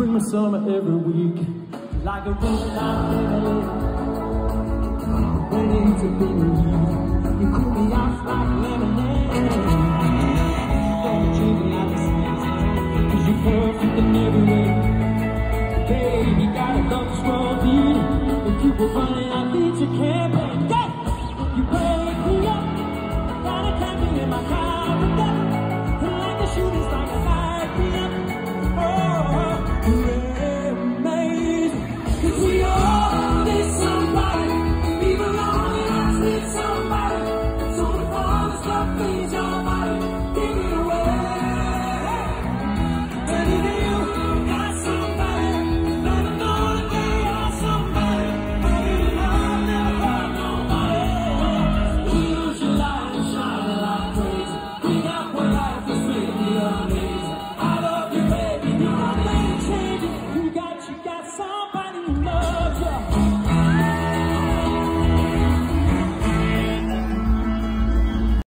bring the summer every week. Like a rollout heaven Waiting to be relieved You cool me off like lemonade. Don't you be honest Cause you're perfect in every way Baby, gotta love this world need If you were running, I think you can Baby, you break me up. Gotta take me in my car these